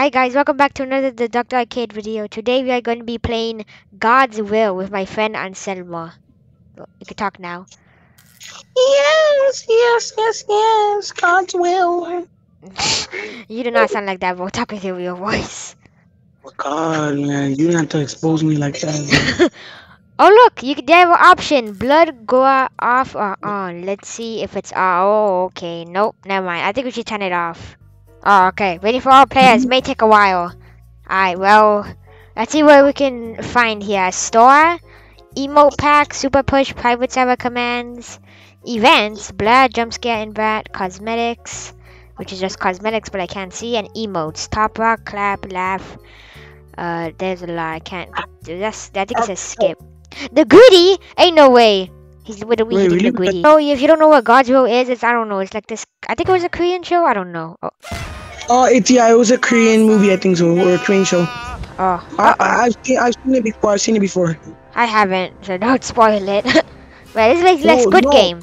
Hi guys, welcome back to another DaDrArcade video. Today we are going to be playing God's Will with my friend Anselmo. You can talk now. Yes, yes, yes, yes. God's will. you do not sound like that, bro. Talk with your real voice. Oh God, man, you didn't have to expose me like that. oh look, you can they have an option. Blood go off or on. Let's see if it's on. Oh, okay. Nope, never mind. I think we should turn it off. Oh, okay. Waiting for all players may take a while. Alright, well, let's see what we can find here. Store, emote pack, super push, private server commands, events, blur, jump scare, invert, cosmetics, which is just cosmetics, but I can't see, and emotes, top rock, clap, laugh. Uh, there's a lot. I can't. do. That's. I think it says skip. The goodie? Ain't no way. He's with a wee Wait, really? the goodie. Oh, if you don't know what God's will is, it's I don't know. It's like this. I think it was a Korean show. I don't know. Oh, Oh, it's yeah, it was a Korean movie, I think so, or a Korean show. oh. I, I, I've, seen, I've seen it before. I've seen it before. I haven't, so don't spoil it. but it's like like No, Squid no. Game.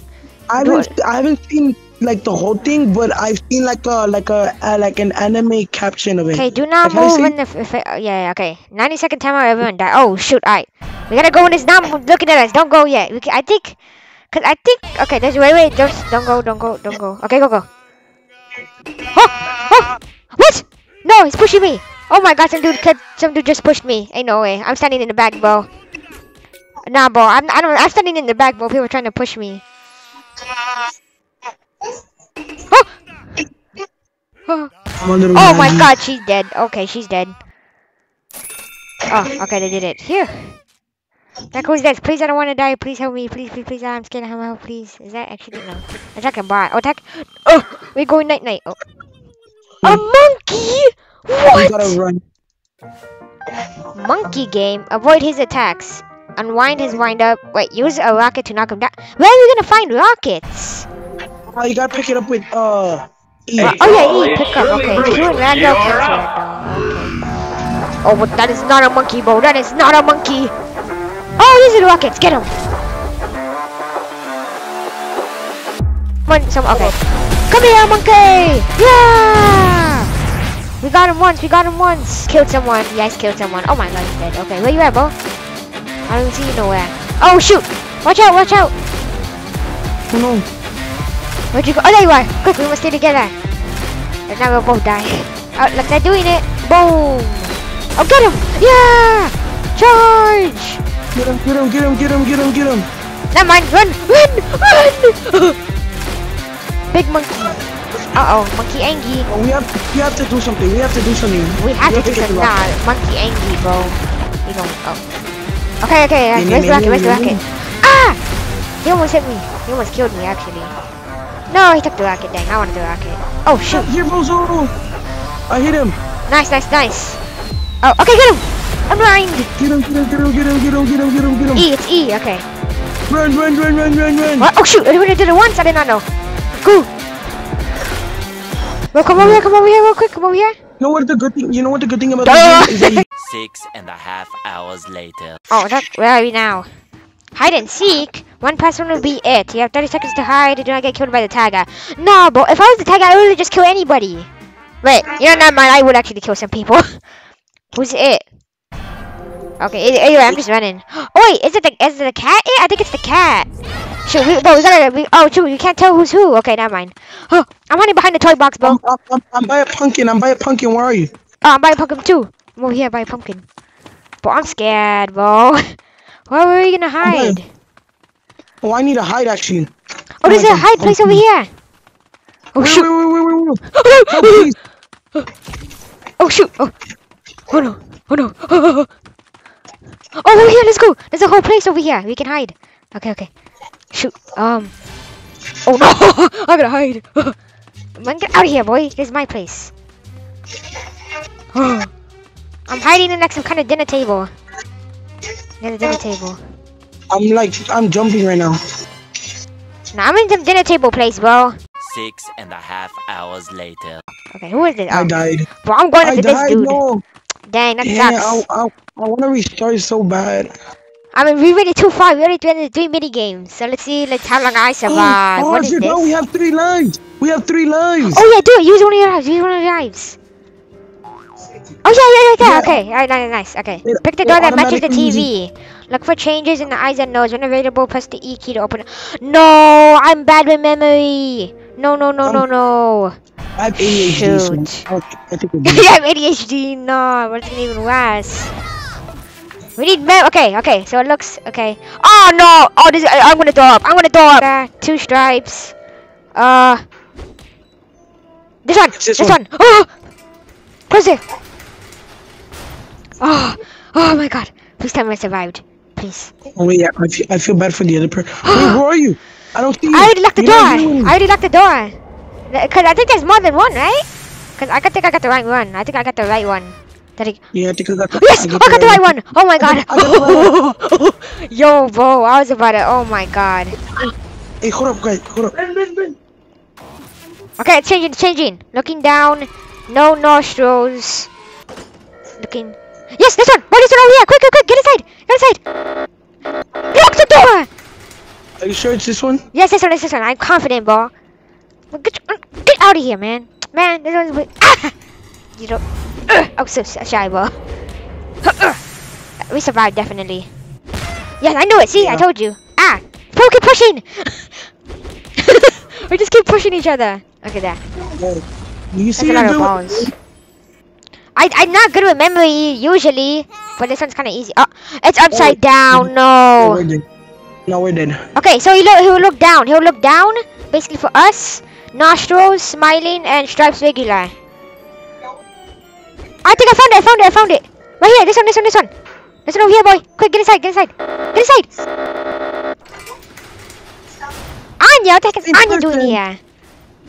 I haven't, I haven't seen like the whole thing, but I've seen like a like a uh, like an anime caption of it. Okay, do not move in the. F- yeah, yeah, okay. 90 second timer, everyone die. Oh, shoot, alright. We gotta go in this now. Looking at us. Don't go yet. We can, I think. Cause I think. Okay, there's. Wait, wait. Don't, don't go, don't go, don't go. Okay, go, go. Oh! Oh! What? No, he's pushing me. Oh my god, some dude, some dude just pushed me. Ain't no way. I'm standing in the back, bro. Nah, bro. I'm, I don't. I'm standing in the back, bro. People are trying to push me. Oh! Oh! I'm a little Oh my god, she's dead. Okay, she's dead. Oh, okay, they did it. Here. That goes dead. Please, I don't want to die. Please help me. Please, please, please. I'm scared. Help, help, please. Is that actually no? Attack and bar. Oh, attack. Oh, we're going night night. Oh. A monkey? You gotta What? run. Monkey game. Avoid his attacks. Unwind his wind up. Wait, use a rocket to knock him down. Where are we gonna find rockets? Oh, you gotta pick it up with uh. E. Uh, oh yeah, E, pick up. Okay, Q and random. Q. Okay. Oh, but that is not a monkey, bro. That is not a monkey. Oh, these are the rockets. Get him. Come some. Okay. Come here, monkey. Yeah. We got him once. We got him once. Killed someone. Yes, killed someone. Oh my god, he's dead. Okay, where you at, bro? I don't see you nowhere. Oh shoot! Watch out! Watch out! Oh no. Where'd you go? Oh, there you are! Quick, we must stay together. And now we'll both die. Oh, look, they're doing it. Boom! Oh, get him! Yeah! Charge! Get him! Get him! Get him! Get him! Get him! Get him! Never mind, run! Run! Run! big monkey. Uh oh, monkey Angie. Oh, we have we have to do something. We have to do something. We have, we to, have to, do something. Nah, monkey Angie, bro. You don't. Oh. Okay, okay. Yeah, where's the rocket? Where's the rocket? Ah! He almost hit me. He almost killed me, actually. No, he took the rocket. Dang, I wanted the rocket. Oh shoot! Here, Bozoro. I hit him. Nice, nice, nice. Oh, okay, get him. I'm blind. Get him, get him, get him, get him, get him, get him, get him, get him. E, it's E. Okay. Run, run, run, run, run, run. What? Oh shoot! I did it once. I did not know. Go! Well, come over here, come over here real quick, come over here. You know what the good thing? You know what the good thing about this game is that you Six and a half hours later. Oh, that, where are we now? Hide and seek? One person will be it. You have 30 seconds to hide, do not get killed by the tagger. No, but if I was the tagger, I would just kill anybody. Wait, you know, not mind, I would actually kill some people. Who's it? Okay, anyway, I'm just running. Oh wait, is it the is it the cat? It? I think it's the cat. Shoot, we, bro, we gotta. We, oh, shoot, you can't tell who's who. Okay, never mind. Oh, I'm hiding behind the toy box, bro. I'm, I'm, I'm, by a pumpkin. I'm by a pumpkin. Where are you? Oh, I'm buying a pumpkin too. I'm over here buying a pumpkin. Bro, I'm scared, bro. Where were we gonna hide? Oh, I need to hide actually. Oh, there's a hide place over here. Oh Wait, shoot! wait, wait, wait, wait, wait. Oh. Oh shoot! Oh, oh no! Oh no! Oh, over here! Let's go! There's a whole place over here. We can hide. Okay, okay. Shoot. Um. Oh no! I gotta hide. Man, get out of here, boy. This is my place. I'm hiding next to some kind of dinner table. Near the dinner table. I'm like, I'm jumping right now. Nah, I'm in the dinner table place, bro. Six and a half hours later. Okay, who is it? I Oh, died. bro, I'm going I after this dude. No. Dang, that Damn, sucks. I, I, I want to restart so bad. I mean, we already too far. We already did the three mini games. So let's see, like how long I survive. oh, what is this? we have three lives. We have three lives. Oh yeah, do it. Use one of your lives. Use one of your lives. Oh yeah, yeah, yeah, yeah. Yeah. Okay, alright, nice, nice. Okay, It- pick the it door that matches the TV. Look for changes in the eyes and nose. When available, press the E key to open. it. No, I'm bad with memory. No, no, no, no, Um, no. I have ADHD. so Shoot. I think- I think we're. I have ADHD. No, what's even worse? We need mem. Okay, okay. So it looks okay. Oh no! Oh, this. I, I'm gonna throw up. I'm gonna throw up. Uh, two stripes. Uh. This one. It's this this one. one. Oh. Close it. Oh. Oh my God. Please tell me I survived. Please. Oh yeah, I feel, I feel bad for the other person. Wait, where are you? I don't see you. I already locked the You're door. I already locked the door. Cause I think there's more than one, right? Cause I think I got the right one. I think I got the right one. That I, Yeah, I think I got. Yes, I got the right one. Oh my god. Yo, bro, I was about to. Oh my god. Hey, hold up, guys. Hold up. Okay, it's changing, it's changing. Looking down, no nostrils. Looking. Yes, this one. What is this one over here. Quick, quick, quick. Get inside. Get inside. Lock the door. Are you sure it's this one? Yes, this one, this one. I'm confident, bro. Get, get out of here, man. Man, this one's. Ah! You don't. Oh, so so shy, bro. we survived, definitely. Yes, I knew it. See, I told you. Ah! Bro, keep pushing! we just keep pushing each other. Look at that. Yeah. You That's see a lot of bones. I, I'm not good with memory, usually. But this one's kind of easy. Oh, it's upside down. No, No. we're dead. No, we're dead. Okay, so he look, he'll look down. He'll look down, basically for us. Nostrils, smiling, and stripes regular. I think I found it. I found it. I found it. Right here. This one. This one. This one. This one over here, boy. Quick, get inside. Get inside. Get inside. Anya, what the heck is Anya doing here?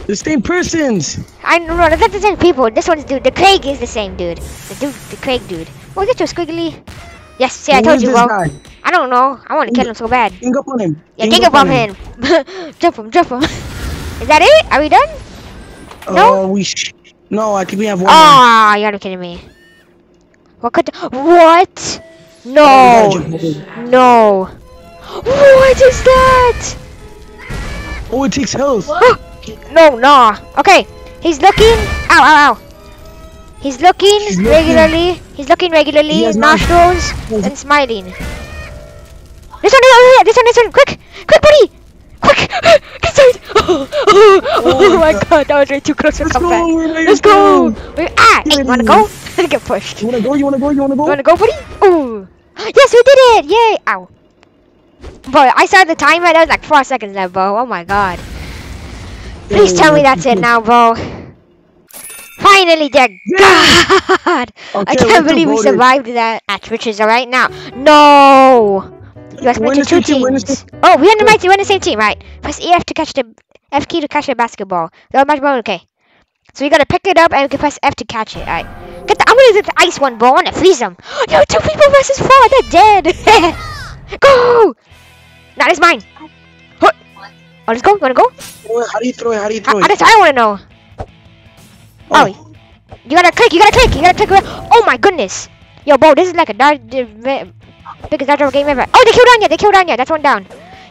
The same persons. I know that's not the same people. This one's dude. The Craig is the same dude. The dude, the Craig dude. Oh, is that your squiggly? Yes. See, I Who told you, bro. guy? I don't know. I want to kill him so bad. Gang up on him. Yeah, gang up on him. jump him, jump him. Is that it? Are we done? No? Uh, we sh- no, I think we have one. Ah, you gotta kidding me. What could? What? No, gotta jump over. no. What is that? Oh, it takes health. No, no. Okay, he's looking. Ow, ow, ow. He's looking He's looking. regularly. He's looking regularly. He nostrils Yes. and smiling. This one. This one, this one. Quick, quick, buddy. Quick. Oh, oh, Oh my god, that was way too close Let's combat. go. Let's to go. Wait, ah, hey, Get wanna go? Get pushed. You wanna go? You wanna go? You wanna go? You wanna go, buddy? Ooh. Yes, we did it! Yay! Ow. Boy, I saw the timer. That was like four seconds left, bro. Oh my god. Please tell me that's it now, bro. Finally, dear God! I can't believe we survived that match, which is alright now. No! You guys mentioned the two same team, we're in the teams. Oh, we're in the right team. We're in the same team, right? Press EF to catch the F key to catch the basketball. The match ball, okay. So we gotta pick it up and we can press F to catch it. Alright. Get the, I'm gonna get the ice one, bro. I wanna freeze them. No, two people versus four. They're dead. go! That is mine. Huh. Oh, let's go. You wanna go? How do you throw it? How do you I, throw I, it? that's what I wanna know. Oh. You gotta click. You gotta click. You gotta click. Oh my goodness. Yo, bro, this is like a dark, the ve- biggest Dodgeball game ever. Oh, they killed Anya. They killed Anya. That's one down.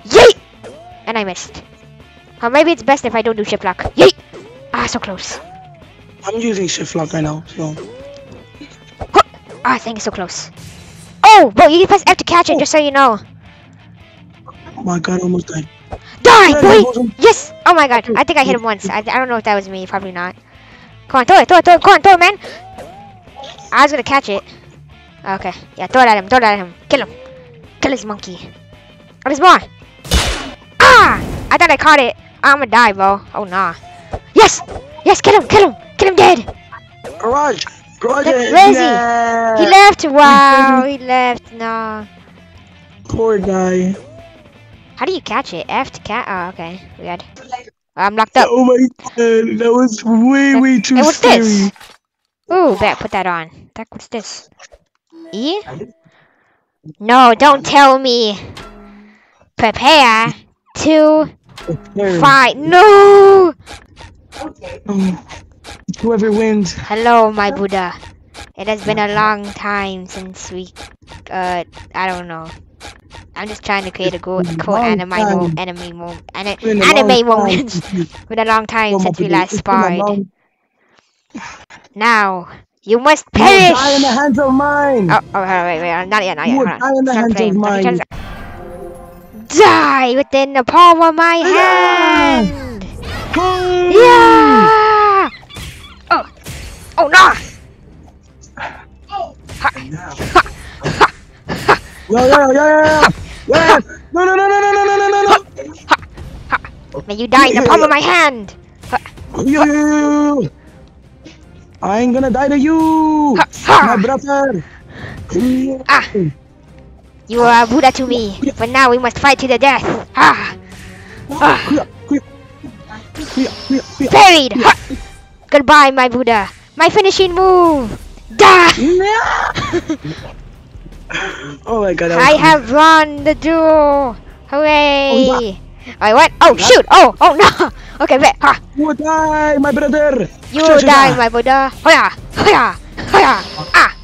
Yeet! And I missed. Or maybe it's best if I don't do shift lock. Yeet! Ah, so close. I'm using shift lock right now. So Ah, I think it's so close. Oh, bro, you can press F to catch it, just so you know. oh my god, almost died. Die, Yeah, boy! Yes! Oh my god, I think I hit him once. I, I don't know if that was me, probably not. Come on, throw it, throw it, throw it, come on, throw it, man! I was gonna catch it. Okay, yeah, throw it at him, throw it at him. Kill him. Kill this monkey. Oh, there's more! Ah! I thought I caught it. I'm gonna die, bro. Oh, nah. Yes! Yes, kill him, kill him! Kill him dead! Garage! Garage! Where is he? yeah. He left! Wow, he left, nah. Poor guy. How do you catch it? F to cat? Oh, okay. Weird. I'm locked up. Oh my god, that was way, way too Hey, what's scary. this? Ooh, bet put that on. That what's this? E? No, don't tell me. Prepare to. Fight. No. Um, Whoever wins. Hello, my Buddha. It has been a long time since we, uh, I don't know. I'm just trying to create a cool, It's cool long anime, mo- time. anime, mo- ani- It's been a anime long time moment. since we- been a long time Oh, since we last it's sparred. Now, You must You perish. die in the hands of mine. Oh, oh, wait, wait, wait, not yet, not yet. You will hold on. die in the hands of mine. Die within the palm of my hand. Boom! Yeah. Oh, oh no. Yo, yo, yo, yo, yo. Yes. No, no, no, no, no, no, no, no, no. May you die in the palm of my hand. I ain't gonna die to you, Ha, ha. my brother. Ah. You are a Buddha to me, but now we must fight to the death. Ah, ah. buried. Ha. Goodbye, my Buddha. My finishing move. Die. oh my god. I have won the duel. Hooray! Oh! Wait, what? Oh, shoot! Oh, oh no! Okay, wait. Ha! You will die, my brother. You die, my Buddha. Hoya! Hoya! Hoya! Ah!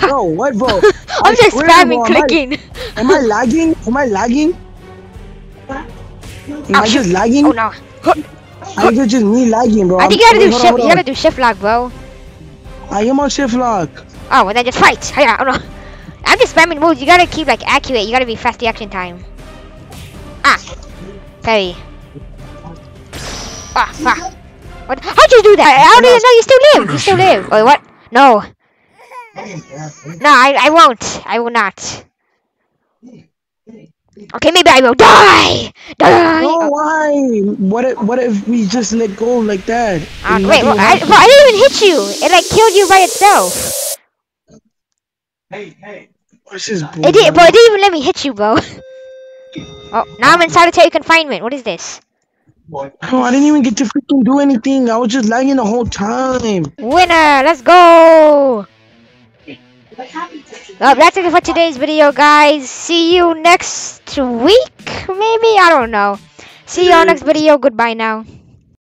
Bro, what, bro? I'm I just swear, spamming bro, am I- clicking. Am I lagging? Am I lagging? Am Oh, I just lagging? Oh no! I think it's just me lagging, bro. I think you gotta do hold on, shift. hold You gotta do shift lock, bro. I am on shift lock. Oh, well then just fight. Hoya! Oh no! I'm just spamming moves. You gotta keep like accurate. You gotta be fast reaction time. Ah! Parry. Ah! Ah! What? How'd you do that? How did no? You still live. You still live. Wait, what? No. No, I, I won't. I will not. Okay, maybe I will die. Die. No, why? What if, what if we just let go like that? Uh, wait, well, I, well, I didn't even hit you. It like killed you by itself. Hey, hey. What's this It did, but it didn't even let me hit you, bro. Oh, now I'm in solitary confinement. What is this? Oh, I didn't even get to freaking do anything. I was just lagging the whole time. Winner, let's go. Well, that's it for today's video, guys. See you next week, maybe? I don't know. See you on next video. Goodbye now.